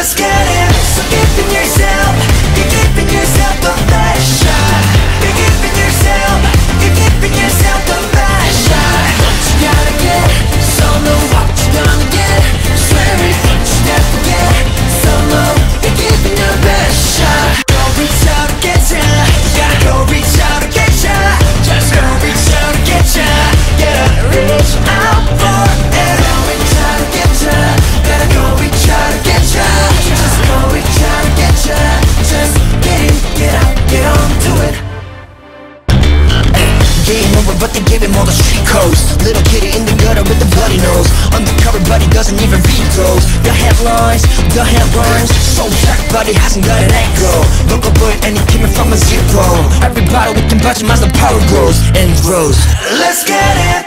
Let's get it, so get in yourself. But they give him all the street codes. Little kid in the gutter with the bloody nose. Undercover but he doesn't even read those. The headlines, the headlines. So fat but he hasn't got an echo Local boy and he came from a zero. Everybody we can budget as the power grows. And grows Let's get it